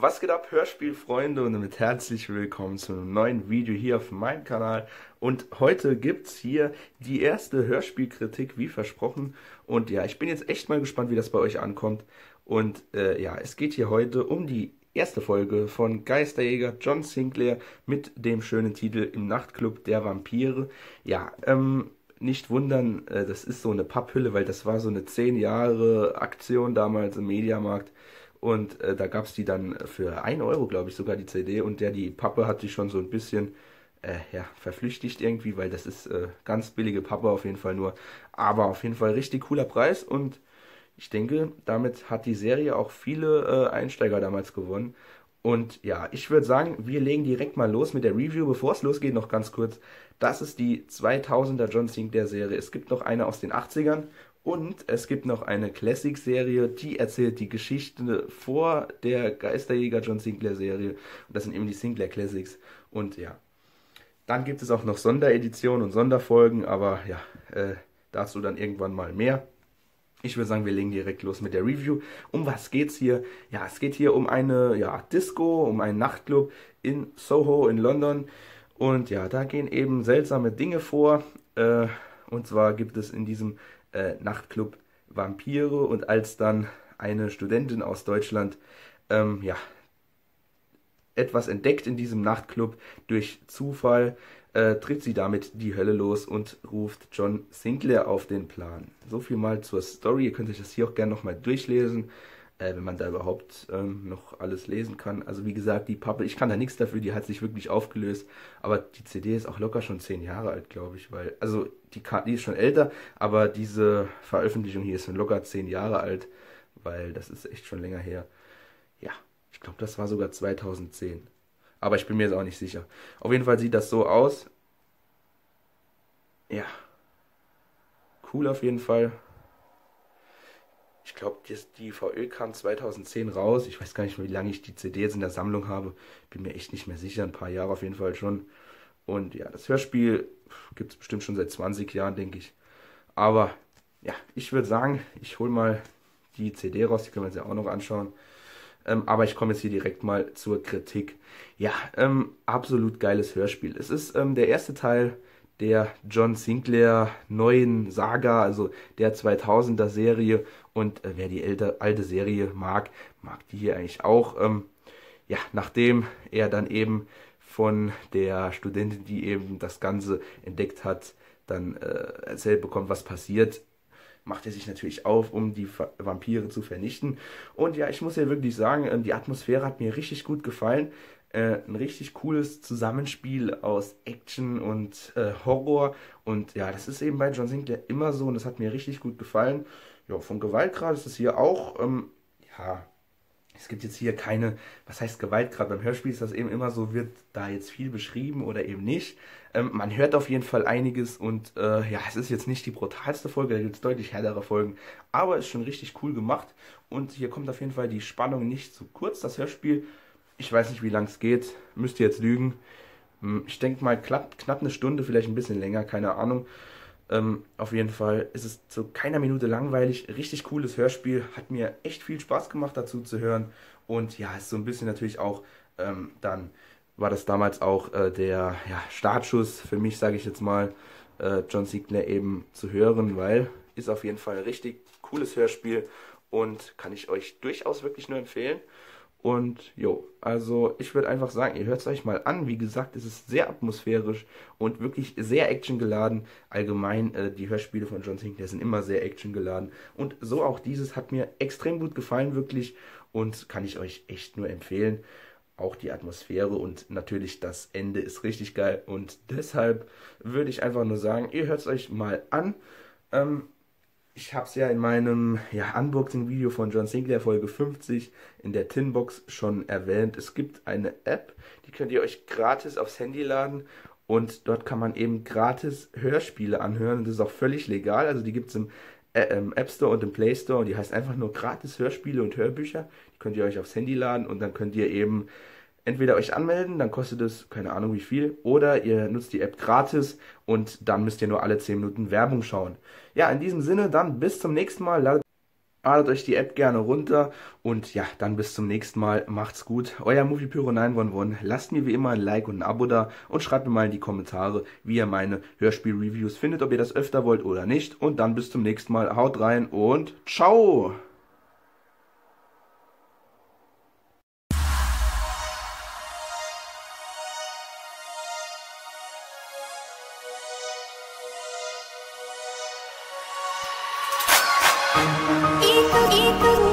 Was geht ab, Hörspielfreunde und damit herzlich willkommen zu einem neuen Video hier auf meinem Kanal. Und heute gibt's hier die erste Hörspielkritik, wie versprochen. Und ja, ich bin jetzt echt mal gespannt, wie das bei euch ankommt. Und äh, ja, es geht hier heute um die erste Folge von Geisterjäger John Sinclair mit dem schönen Titel Im Nachtclub der Vampire. Ja, ähm, nicht wundern, äh, das ist so eine Papphülle, weil das war so eine 10 Jahre Aktion damals im Mediamarkt. Und äh, da gab es die dann für 1 Euro, glaube ich, sogar die CD. Und der, die Pappe hat sich schon so ein bisschen äh, ja, verflüchtigt irgendwie, weil das ist äh, ganz billige Pappe auf jeden Fall nur. Aber auf jeden Fall richtig cooler Preis. Und ich denke, damit hat die Serie auch viele äh, Einsteiger damals gewonnen. Und ja, ich würde sagen, wir legen direkt mal los mit der Review. Bevor es losgeht, noch ganz kurz. Das ist die 2000er John Sinclair Serie. Es gibt noch eine aus den 80ern und es gibt noch eine Classic-Serie, die erzählt die Geschichte vor der Geisterjäger John Sinclair-Serie. Und das sind eben die Sinclair Classics. Und ja, dann gibt es auch noch Sondereditionen und Sonderfolgen, aber ja, äh, dazu dann irgendwann mal mehr. Ich würde sagen, wir legen direkt los mit der Review. Um was geht's hier? Ja, es geht hier um eine ja, Disco, um einen Nachtclub in Soho in London. Und ja, da gehen eben seltsame Dinge vor. Äh, und zwar gibt es in diesem äh, Nachtclub Vampire und als dann eine Studentin aus Deutschland ähm, ja, etwas entdeckt in diesem Nachtclub durch Zufall, äh, tritt sie damit die Hölle los und ruft John Sinclair auf den Plan. So viel mal zur Story. Ihr könnt euch das hier auch gerne nochmal durchlesen äh, wenn man da überhaupt ähm, noch alles lesen kann. Also wie gesagt, die Pappe, ich kann da nichts dafür, die hat sich wirklich aufgelöst, aber die CD ist auch locker schon zehn Jahre alt, glaube ich, weil, also die, die ist schon älter, aber diese Veröffentlichung hier ist schon locker zehn Jahre alt, weil das ist echt schon länger her. Ja, ich glaube, das war sogar 2010. Aber ich bin mir jetzt auch nicht sicher. Auf jeden Fall sieht das so aus. Ja. Cool auf jeden Fall. Ich glaube, die VÖ kam 2010 raus. Ich weiß gar nicht, wie lange ich die CD jetzt in der Sammlung habe. Bin mir echt nicht mehr sicher. Ein paar Jahre auf jeden Fall schon. Und ja, das Hörspiel gibt es bestimmt schon seit 20 Jahren, denke ich. Aber ja, ich würde sagen, ich hole mal die CD raus. Die können wir uns ja auch noch anschauen. Ähm, aber ich komme jetzt hier direkt mal zur Kritik. Ja, ähm, absolut geiles Hörspiel. Es ist ähm, der erste Teil der John Sinclair neuen Saga, also der 2000er Serie. Und äh, wer die älter, alte Serie mag, mag die hier eigentlich auch. Ähm, ja, nachdem er dann eben von der Studentin, die eben das Ganze entdeckt hat, dann äh, erzählt bekommt, was passiert, macht er sich natürlich auf, um die Vampire zu vernichten. Und ja, ich muss ja wirklich sagen, ähm, die Atmosphäre hat mir richtig gut gefallen äh, ein richtig cooles Zusammenspiel aus Action und äh, Horror. Und ja, das ist eben bei John Sinclair immer so und das hat mir richtig gut gefallen. Ja, vom Gewaltgrad ist es hier auch, ähm, ja, es gibt jetzt hier keine, was heißt Gewaltgrad? Beim Hörspiel ist das eben immer so, wird da jetzt viel beschrieben oder eben nicht. Ähm, man hört auf jeden Fall einiges und äh, ja, es ist jetzt nicht die brutalste Folge, da gibt es deutlich härtere Folgen, aber ist schon richtig cool gemacht und hier kommt auf jeden Fall die Spannung nicht zu kurz. Das Hörspiel ich weiß nicht, wie lang es geht. Müsst ihr jetzt lügen. Hm, ich denke mal knapp, knapp eine Stunde, vielleicht ein bisschen länger, keine Ahnung. Ähm, auf jeden Fall ist es zu keiner Minute langweilig. Richtig cooles Hörspiel. Hat mir echt viel Spaß gemacht dazu zu hören. Und ja, ist so ein bisschen natürlich auch ähm, dann war das damals auch äh, der ja, Startschuss für mich, sage ich jetzt mal, äh, John Siegler eben zu hören, weil ist auf jeden Fall ein richtig cooles Hörspiel und kann ich euch durchaus wirklich nur empfehlen. Und jo, also ich würde einfach sagen, ihr hört es euch mal an. Wie gesagt, es ist sehr atmosphärisch und wirklich sehr actiongeladen. Allgemein, äh, die Hörspiele von John Sinclair sind immer sehr actiongeladen. Und so auch dieses hat mir extrem gut gefallen, wirklich. Und kann ich euch echt nur empfehlen. Auch die Atmosphäre und natürlich das Ende ist richtig geil. Und deshalb würde ich einfach nur sagen, ihr hört es euch mal an. Ähm, ich habe es ja in meinem ja, Unboxing-Video von John Sinclair Folge 50 in der Tinbox schon erwähnt. Es gibt eine App, die könnt ihr euch gratis aufs Handy laden und dort kann man eben gratis Hörspiele anhören und das ist auch völlig legal. Also die gibt es im äh, App Store und im Play Store und die heißt einfach nur gratis Hörspiele und Hörbücher. Die könnt ihr euch aufs Handy laden und dann könnt ihr eben entweder euch anmelden, dann kostet es keine Ahnung wie viel, oder ihr nutzt die App gratis und dann müsst ihr nur alle 10 Minuten Werbung schauen. Ja, in diesem Sinne dann bis zum nächsten Mal. ladet euch die App gerne runter und ja, dann bis zum nächsten Mal. Macht's gut. Euer Moviepyro 911. Lasst mir wie immer ein Like und ein Abo da und schreibt mir mal in die Kommentare, wie ihr meine Hörspiel-Reviews findet, ob ihr das öfter wollt oder nicht. Und dann bis zum nächsten Mal. Haut rein und ciao! 一た